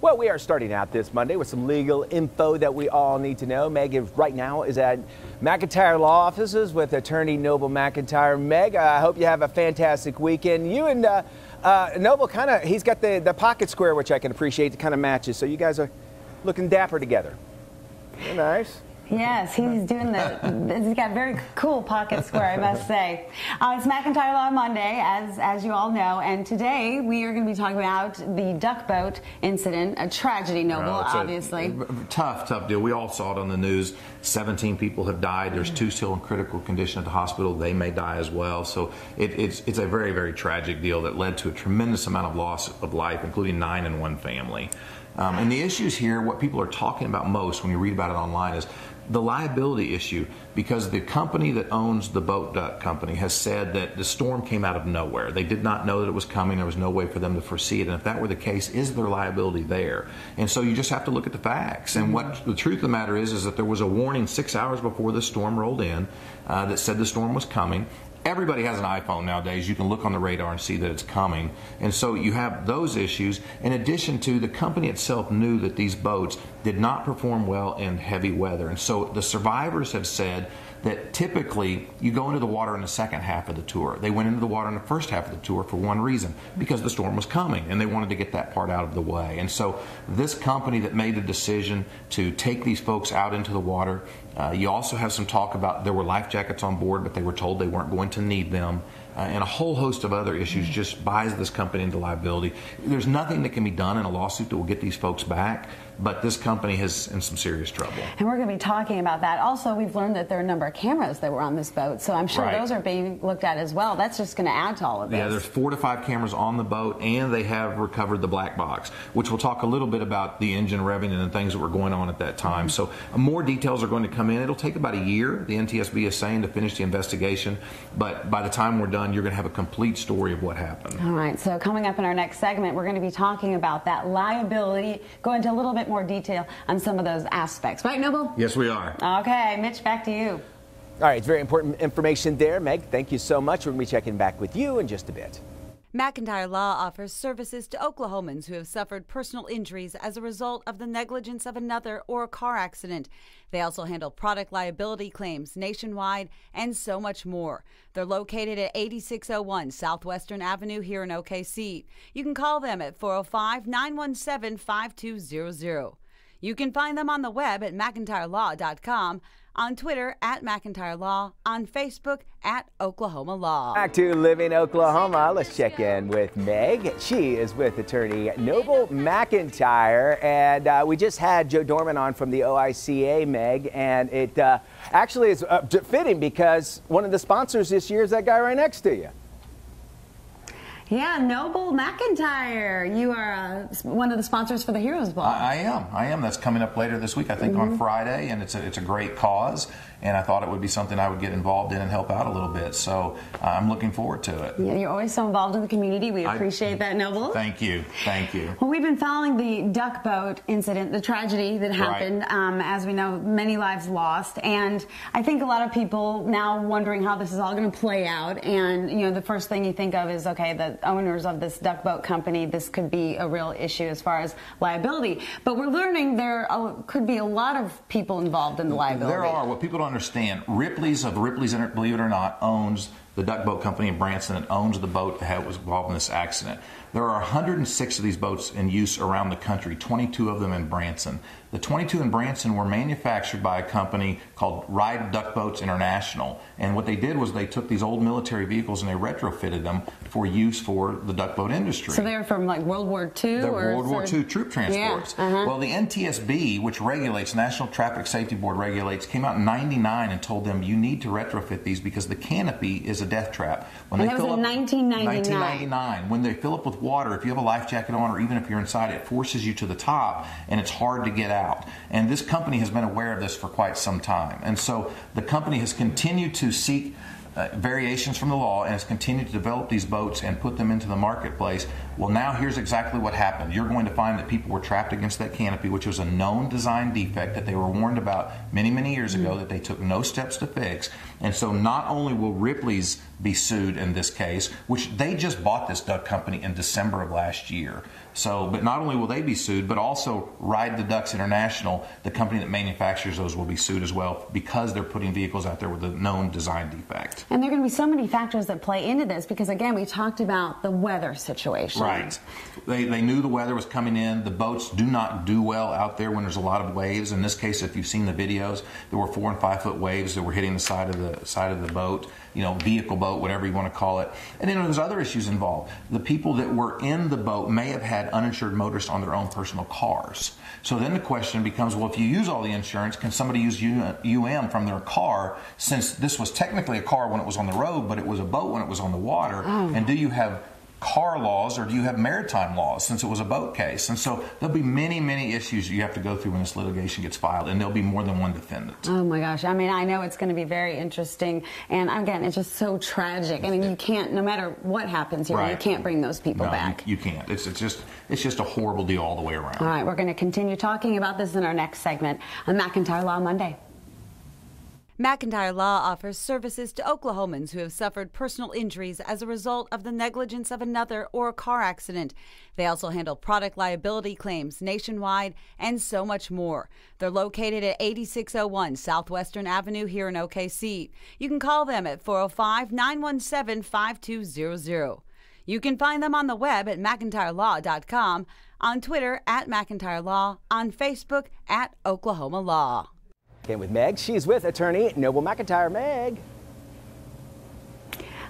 Well, we are starting out this Monday with some legal info that we all need to know. Meg right now is at McIntyre Law Offices with attorney Noble McIntyre. Meg, I hope you have a fantastic weekend. You and uh, uh, Noble kind of, he's got the, the pocket square, which I can appreciate, that kind of matches. So you guys are looking dapper together. You're nice. Yes, he's doing the. he's got very cool pocket square, I must say. Uh, it's McIntyre Law Monday, as as you all know, and today we are going to be talking about the duck boat incident, a tragedy, Noble, well, obviously. tough, tough deal. We all saw it on the news. 17 people have died. There's two still in critical condition at the hospital. They may die as well. So it, it's it's a very very tragic deal that led to a tremendous amount of loss of life, including nine in one family. Um, and the issues here, what people are talking about most when you read about it online, is the liability issue because the company that owns the boat duck company has said that the storm came out of nowhere. They did not know that it was coming. There was no way for them to foresee it. And if that were the case, is there liability there? And so you just have to look at the facts. And what the truth of the matter is, is that there was a warning six hours before the storm rolled in uh, that said the storm was coming everybody has an iPhone nowadays. You can look on the radar and see that it's coming. And so you have those issues. In addition to the company itself knew that these boats did not perform well in heavy weather. And so the survivors have said that typically you go into the water in the second half of the tour. They went into the water in the first half of the tour for one reason because the storm was coming and they wanted to get that part out of the way. And so, this company that made the decision to take these folks out into the water, uh, you also have some talk about there were life jackets on board, but they were told they weren't going to need them. Uh, and a whole host of other issues just buys this company into liability. There's nothing that can be done in a lawsuit that will get these folks back but this company is in some serious trouble. And we're going to be talking about that. Also, we've learned that there are a number of cameras that were on this boat, so I'm sure right. those are being looked at as well. That's just going to add to all of this. Yeah, there's four to five cameras on the boat, and they have recovered the black box, which we'll talk a little bit about the engine revving and the things that were going on at that time. Mm -hmm. So more details are going to come in. It'll take about a year, the NTSB is saying, to finish the investigation, but by the time we're done, you're going to have a complete story of what happened. All right, so coming up in our next segment, we're going to be talking about that liability, go into a little bit more detail on some of those aspects. Right, Noble? Yes, we are. Okay, Mitch, back to you. All right, it's very important information there, Meg. Thank you so much. We're going to be checking back with you in just a bit. McIntyre Law offers services to Oklahomans who have suffered personal injuries as a result of the negligence of another or a car accident. They also handle product liability claims nationwide and so much more. They're located at 8601 Southwestern Avenue here in OKC. You can call them at 405 917 5200. You can find them on the web at McIntyreLaw.com, on Twitter at McIntyre Law, on Facebook at Oklahoma Law. Back to Living Oklahoma. Let's check in with Meg. She is with attorney Noble McIntyre. And uh, we just had Joe Dorman on from the OICA, Meg. And it uh, actually is uh, fitting because one of the sponsors this year is that guy right next to you. Yeah, Noble McIntyre. You are uh, one of the sponsors for the Heroes Ball. I, I, am. I am. That's coming up later this week, I think, mm -hmm. on mm-hmm. Friday, and it's a, it's a great cause and I thought it would be something I would get involved in and help out a little bit. So uh, I'm looking forward to it. Yeah, you're always so involved in the community. We appreciate I, that, Noble. Thank you. Thank you. Well, we've been following the duck boat incident, the tragedy that happened. Right. Um, as we know, many lives lost, and I think a lot of people now wondering how this is all going to play out. And you know, the first thing you think of is, okay, the owners of this duck boat company, this could be a real issue as far as liability. But we're learning there could be a lot of people involved in the liability. There are. What people don't understand, Ripley's of Ripley's, believe it or not, owns the duck boat company in Branson that owns the boat that was involved in this accident. There are 106 of these boats in use around the country, 22 of them in Branson. The 22 in Branson were manufactured by a company called Ride Duck Boats International. And what they did was they took these old military vehicles and they retrofitted them for use for the duck boat industry. So they're from like World War II? They're World War II troop transports. Yeah, uh -huh. Well, the NTSB, which regulates, National Traffic Safety Board regulates, came out in 99 and told them you need to retrofit these because the canopy is a death trap. When and they that fill was in up, 1999. 1999. When they fill up with water, if you have a life jacket on or even if you're inside, it forces you to the top and it's hard to get out. And this company has been aware of this for quite some time. And so the company has continued to seek uh, variations from the law and has continued to develop these boats and put them into the marketplace. Well, now here's exactly what happened. You're going to find that people were trapped against that canopy, which was a known design defect that they were warned about many, many years ago mm-hmm. that they took no steps to fix. And so not only will Ripley's be sued in this case, which they just bought this duck company in December of last year. So, but not only will they be sued, but also Ride the Ducks International, the company that manufactures those, will be sued as well because they're putting vehicles out there with a known design defect. And there are going to be so many factors that play into this because, again, we talked about the weather situation. Right. They, they knew the weather was coming in. The boats do not do well out there when there's a lot of waves. In this case, if you've seen the videos, there were four and five foot waves that were hitting the side of the side of the boat you know, vehicle boat, whatever you want to call it. And then there's other issues involved. The people that were in the boat may have had uninsured motorists on their own personal cars. So then the question becomes, well, if you use all the insurance, can somebody use UM from their car since this was technically a car when it was on the road, but it was a boat when it was on the water? Oh. And do you have car laws or do you have maritime laws since it was a boat case? And so there'll be many, many issues you have to go through when this litigation gets filed, and there'll be more than one defendant. Oh my gosh. I mean, I know it's going to be very interesting. And again, it's just so tragic. I mean, you can't, no matter what happens here, right. you can't bring those people no, back. You, you can't. It's, it's, just, it's just a horrible deal all the way around. All right, we're going to continue talking about this in our next segment on McIntyre Law Monday. McIntyre Law offers services to Oklahomans who have suffered personal injuries as a result of the negligence of another or a car accident. They also handle product liability claims nationwide and so much more. They're located at 8601 Southwestern Avenue here in OKC. You can call them at 405 917 5200. You can find them on the web at McIntyreLaw.com, on Twitter at McIntyre Law, on Facebook at Oklahoma Law. Again with Meg. She's with attorney Noble McIntyre. Meg.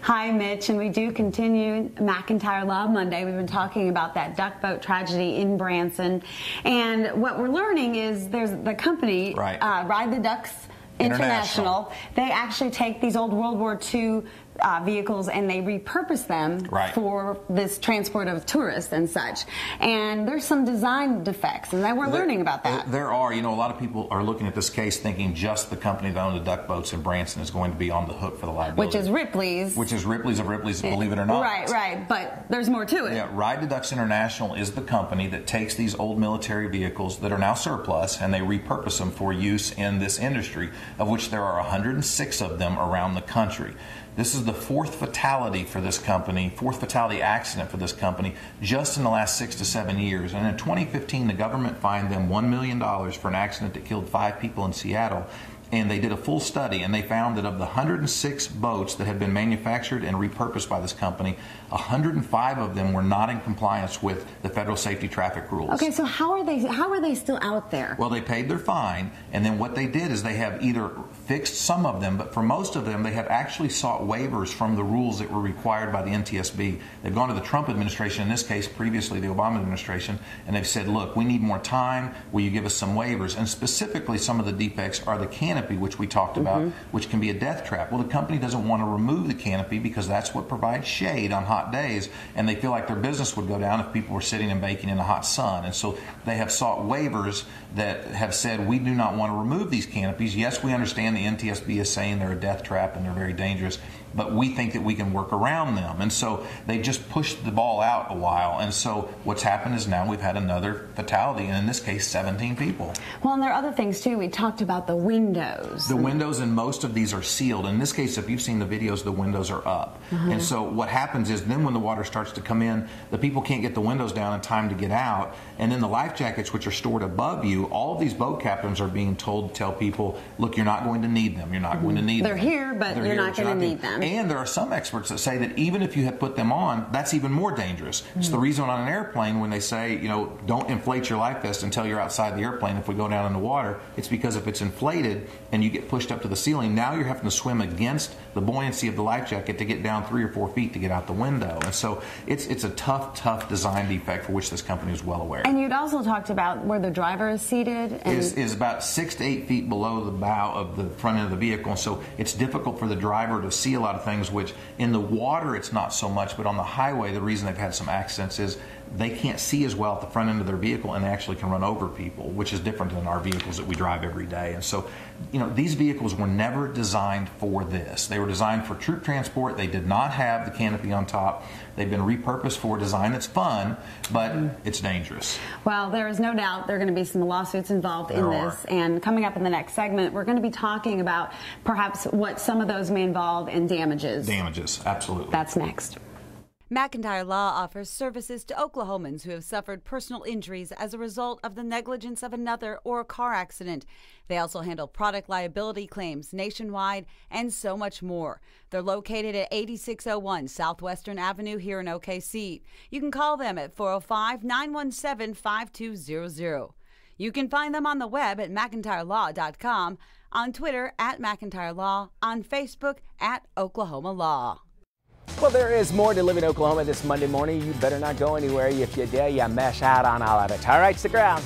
Hi, Mitch, and we do continue McIntyre Law Monday. We've been talking about that duck boat tragedy in Branson, and what we're learning is there's the company right. uh, Ride the Ducks International. International. They actually take these old World War II uh, vehicles and they repurpose them right. for this transport of tourists and such. And there's some design defects, and we're there, learning about that. There are. You know, a lot of people are looking at this case thinking just the company that owned the duck boats in Branson is going to be on the hook for the liability. Which is Ripley's. Which is Ripley's of Ripley's, believe it or not. Right, right. But there's more to it. Yeah, Ride the Ducks International is the company that takes these old military vehicles that are now surplus and they repurpose them for use in this industry, of which there are 106 of them around the country. This is the fourth fatality for this company, fourth fatality accident for this company, just in the last six to seven years. And in 2015, the government fined them $1 million for an accident that killed five people in Seattle and they did a full study and they found that of the 106 boats that had been manufactured and repurposed by this company 105 of them were not in compliance with the federal safety traffic rules. Okay so how are they how are they still out there? Well they paid their fine and then what they did is they have either fixed some of them but for most of them they have actually sought waivers from the rules that were required by the NTSB they've gone to the Trump administration in this case previously the Obama administration and they've said look we need more time. Will you give us some waivers? And specifically some of the defects are the can canopy, which we talked about, mm-hmm. which can be a death trap. Well, the company doesn't want to remove the canopy because that's what provides shade on hot days, and they feel like their business would go down if people were sitting and baking in the hot sun. And so they have sought waivers that have said we do not want to remove these canopies. Yes, we understand the NTSB is saying they're a death trap and they're very dangerous, but we think that we can work around them. And so they just pushed the ball out a while. And so what's happened is now we've had another fatality, and in this case, 17 people. Well, and there are other things too. We talked about the windows. The windows in most of these are sealed. In this case, if you've seen the videos, the windows are up. Uh-huh. And so what happens is then when the water starts to come in, the people can't get the windows down in time to get out. And then the life jackets, which are stored above you, all of these boat captains are being told to tell people, look, you're not going to need them. You're not mm-hmm. going to need They're them. They're here, but They're you're here, not going to need them. And there are some experts that say that even if you have put them on, that's even more dangerous. Mm-hmm. It's the reason on an airplane when they say, you know, don't inflate your life vest until you're outside the airplane if we go down in the water. It's because if it's inflated and you get pushed up to the ceiling, now you're having to swim against the buoyancy of the life jacket to get down three or four feet to get out the window. And so it's it's a tough, tough design defect for which this company is well aware. And you'd also talked about where the driver is seated. is, is about six to eight feet below the bow of the front end of the vehicle. And so it's difficult for the driver to see a lot of things, which in the water it's not so much, but on the highway, the reason they've had some accidents is they can't see as well at the front end of their vehicle and they actually can run over people, which is different than our vehicles that we drive every day. And so, you know, these vehicles were never designed for this. They were designed for troop transport. They did not have the canopy on top. They've been repurposed for a design that's fun, but it's dangerous. Well, there is no doubt there are going to be some lawsuits involved there in this. Are. And coming up in the next segment, we're going to be talking about perhaps what some of those may involve in damages. Damages, absolutely. That's next. McIntyre Law offers services to Oklahomans who have suffered personal injuries as a result of the negligence of another or a car accident. They also handle product liability claims nationwide and so much more. They're located at 8601 Southwestern Avenue here in OKC. You can call them at 405 917 5200. You can find them on the web at McIntyreLaw.com, on Twitter at McIntyreLaw, on Facebook at Oklahoma Law. Well, there is more to Living Oklahoma this Monday morning. You better not go anywhere. If you dare, you mesh out on all of it. All right, stick around.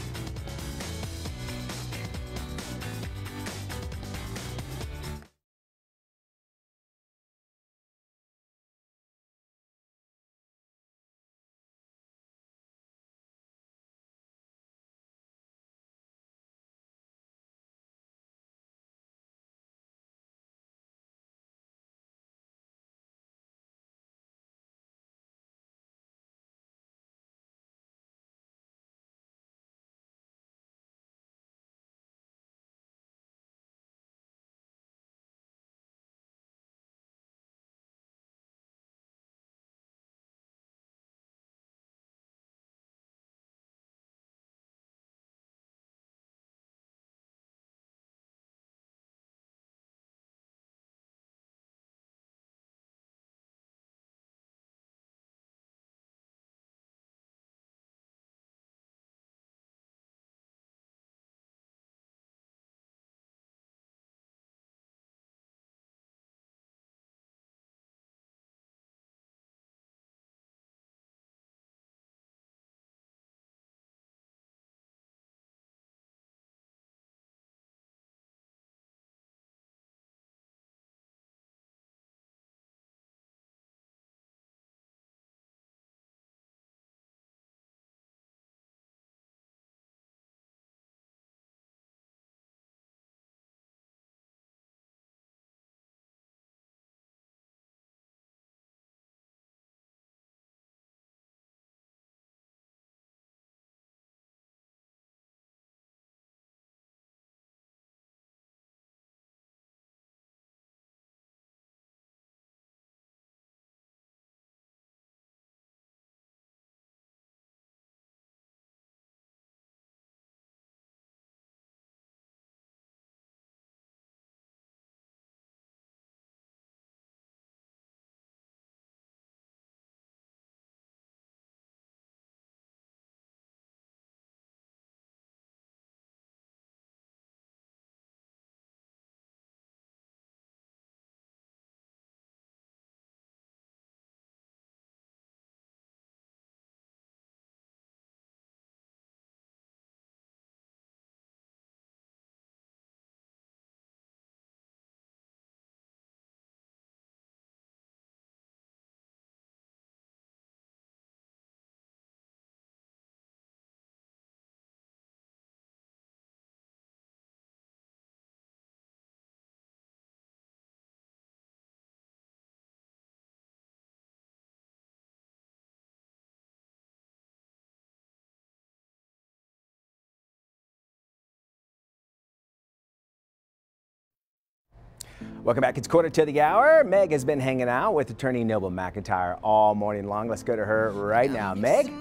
Welcome back. It's quarter to the hour. Meg has been hanging out with attorney Noble McIntyre all morning long. Let's go to her right now. Meg?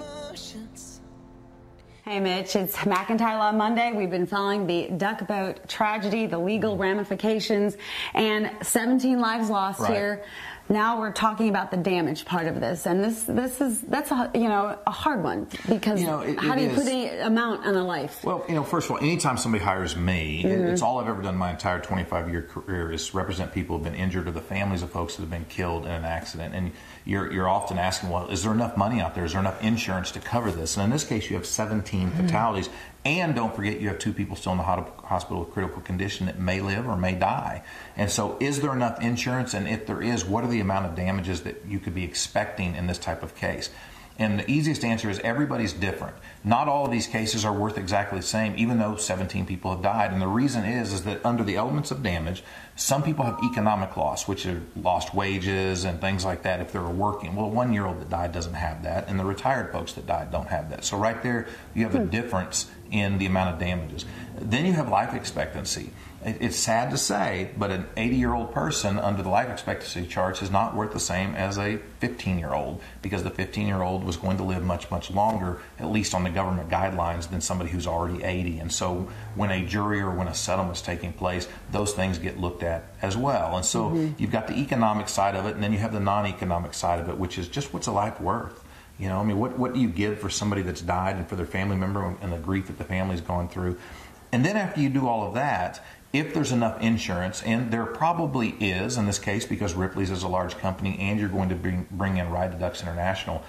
Hey, Mitch. It's McIntyre Law Monday. We've been following the duck boat tragedy, the legal ramifications, and 17 lives lost right. here now we're talking about the damage part of this, and this this is that's a you know a hard one because you know, it, how it do you is. put any amount on a life? Well, you know, first of all, anytime somebody hires me, mm-hmm. it's all I've ever done my entire 25 year career is represent people who've been injured or the families of folks that have been killed in an accident, and you're you're often asking, well, is there enough money out there? Is there enough insurance to cover this? And in this case, you have 17 mm-hmm. fatalities, and don't forget, you have two people still in the hospital with critical condition that may live or may die. And so, is there enough insurance? And if there is, what are the amount of damages that you could be expecting in this type of case? And the easiest answer is everybody's different. Not all of these cases are worth exactly the same, even though 17 people have died. And the reason is, is that under the elements of damage, some people have economic loss, which have lost wages and things like that if they're working. Well, a one year old that died doesn't have that, and the retired folks that died don't have that. So, right there, you have a hmm. difference in the amount of damages. Then you have life expectancy. It's sad to say, but an 80 year old person under the life expectancy charts is not worth the same as a 15 year old because the 15 year old was going to live much, much longer, at least on the government guidelines, than somebody who's already 80. And so when a jury or when a settlement is taking place, those things get looked at as well. And so mm-hmm. you've got the economic side of it, and then you have the non economic side of it, which is just what's a life worth? You know, I mean, what, what do you give for somebody that's died and for their family member and the grief that the family's gone through? And then after you do all of that, if there's enough insurance, and there probably is in this case because Ripley's is a large company and you're going to bring, bring in Ride Ducks International,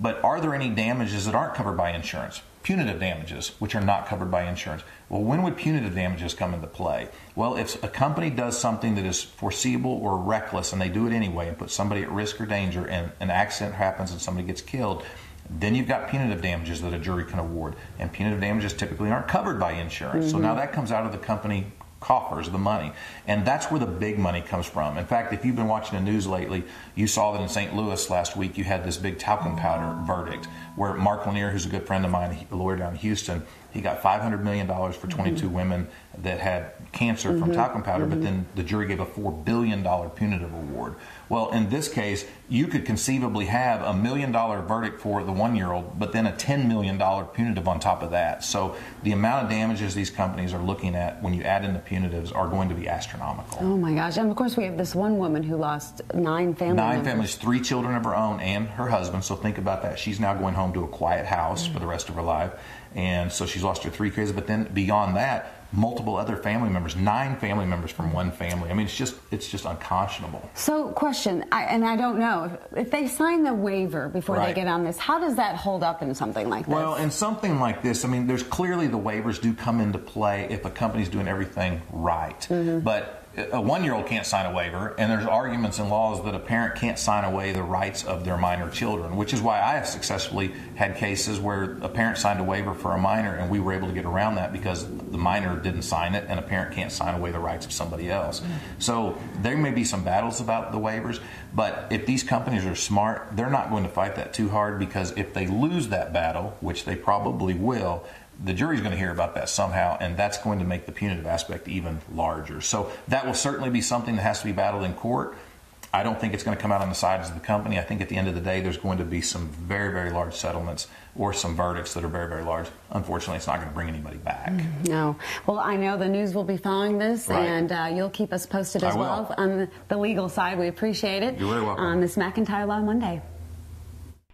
but are there any damages that aren't covered by insurance? Punitive damages, which are not covered by insurance. Well, when would punitive damages come into play? Well, if a company does something that is foreseeable or reckless and they do it anyway and put somebody at risk or danger and an accident happens and somebody gets killed, then you've got punitive damages that a jury can award. And punitive damages typically aren't covered by insurance. Mm-hmm. So now that comes out of the company coffers the money. And that's where the big money comes from. In fact, if you've been watching the news lately, you saw that in St. Louis last week you had this big talcum powder verdict where Mark Lanier, who's a good friend of mine, a lawyer down in Houston, he got $500 million for 22 mm-hmm. women that had cancer mm-hmm. from talcum powder, mm-hmm. but then the jury gave a $4 billion punitive award. Well, in this case, you could conceivably have a million dollar verdict for the one year old, but then a $10 million punitive on top of that. So the amount of damages these companies are looking at when you add in the punitives are going to be astronomical. Oh my gosh. And of course, we have this one woman who lost nine families. Nine members. families, three children of her own, and her husband. So think about that. She's now going home to a quiet house mm-hmm. for the rest of her life. And so she's lost her three kids. But then beyond that, multiple other family members, nine family members from one family. I mean, it's just it's just unconscionable. So, question, I, and I don't know if they sign the waiver before right. they get on this. How does that hold up in something like this? Well, in something like this, I mean, there's clearly the waivers do come into play if a company's doing everything right, mm-hmm. but a one year old can't sign a waiver, and there's arguments in laws that a parent can't sign away the rights of their minor children, which is why I have successfully had cases where a parent signed a waiver for a minor, and we were able to get around that because the minor didn't sign it, and a parent can't sign away the rights of somebody else. So there may be some battles about the waivers, but if these companies are smart, they're not going to fight that too hard because if they lose that battle, which they probably will, the jury's going to hear about that somehow, and that's going to make the punitive aspect even larger. So that will certainly be something that has to be battled in court. I don't think it's going to come out on the sides of the company. I think at the end of the day, there's going to be some very, very large settlements or some verdicts that are very, very large. Unfortunately, it's not going to bring anybody back. Mm, no. Well, I know the news will be following this, right. and uh, you'll keep us posted as well on the legal side. We appreciate it. You're very welcome. On this McIntyre Law Monday.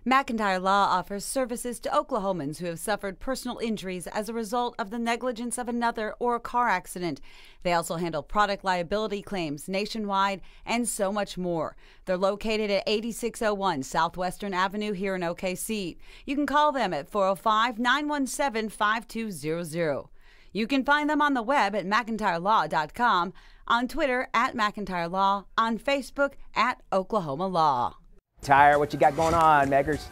McIntyre Law offers services to Oklahomans who have suffered personal injuries as a result of the negligence of another or a car accident. They also handle product liability claims nationwide and so much more. They're located at 8601 Southwestern Avenue here in OKC. You can call them at 405 917 5200. You can find them on the web at McIntyreLaw.com, on Twitter at McIntyre Law, on Facebook at Oklahoma Law. Tyre, what you got going on, Meggers?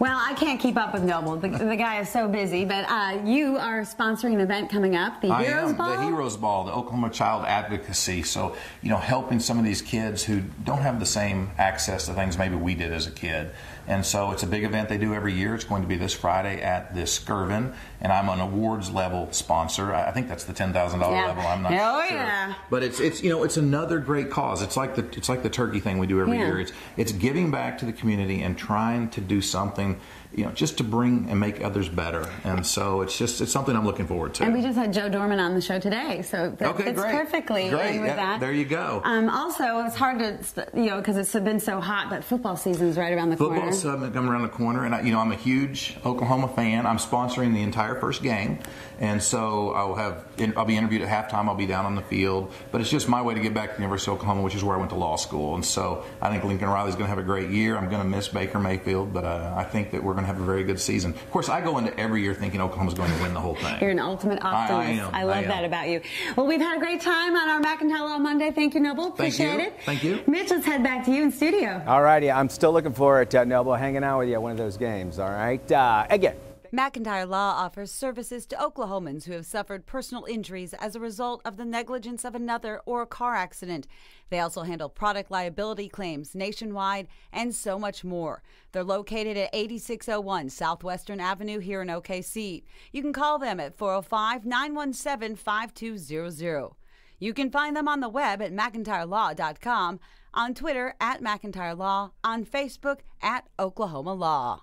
Well, I can't keep up with Noble. The, the guy is so busy. But uh, you are sponsoring an event coming up, the I Heroes am, Ball. The Heroes Ball, the Oklahoma Child Advocacy. So, you know, helping some of these kids who don't have the same access to things maybe we did as a kid. And so it's a big event they do every year. It's going to be this Friday at the Skirvin, and I'm an awards level sponsor. I think that's the ten thousand yeah. dollar level. I'm not oh, sure. yeah. But it's it's you know it's another great cause. It's like the it's like the turkey thing we do every yeah. year. It's it's giving back to the community and trying to do something you know, just to bring and make others better. And so it's just it's something I'm looking forward to. And we just had Joe Dorman on the show today, so that okay, fits great. perfectly great. with yeah, that. There you go. Um, also, it's hard to you know because it's been so hot, but football season's right around the Football's corner. Football's coming around the corner, and I, you know I'm a huge Oklahoma fan. I'm sponsoring the entire first game, and so I'll have I'll be interviewed at halftime. I'll be down on the field, but it's just my way to get back to the University of Oklahoma, which is where I went to law school. And so I think Lincoln Riley's going to have a great year. I'm going to miss Baker Mayfield, but uh, I think that we're going to have a very good season season. Of course, I go into every year thinking Oklahoma's going to win the whole thing. You're an ultimate optimist. I, I, I love I that about you. Well, we've had a great time on our McIntyre Law Monday. Thank you, Noble. Appreciate Thank you. it. Thank you. Mitch, let's head back to you in studio. All righty. I'm still looking forward to Noble hanging out with you at one of those games. All right. Uh, again. McIntyre Law offers services to Oklahomans who have suffered personal injuries as a result of the negligence of another or a car accident. They also handle product liability claims nationwide and so much more. They're located at 8601 Southwestern Avenue here in OKC. You can call them at 405 917 5200. You can find them on the web at McIntyreLaw.com, on Twitter at McIntyreLaw, on Facebook at Oklahoma Law.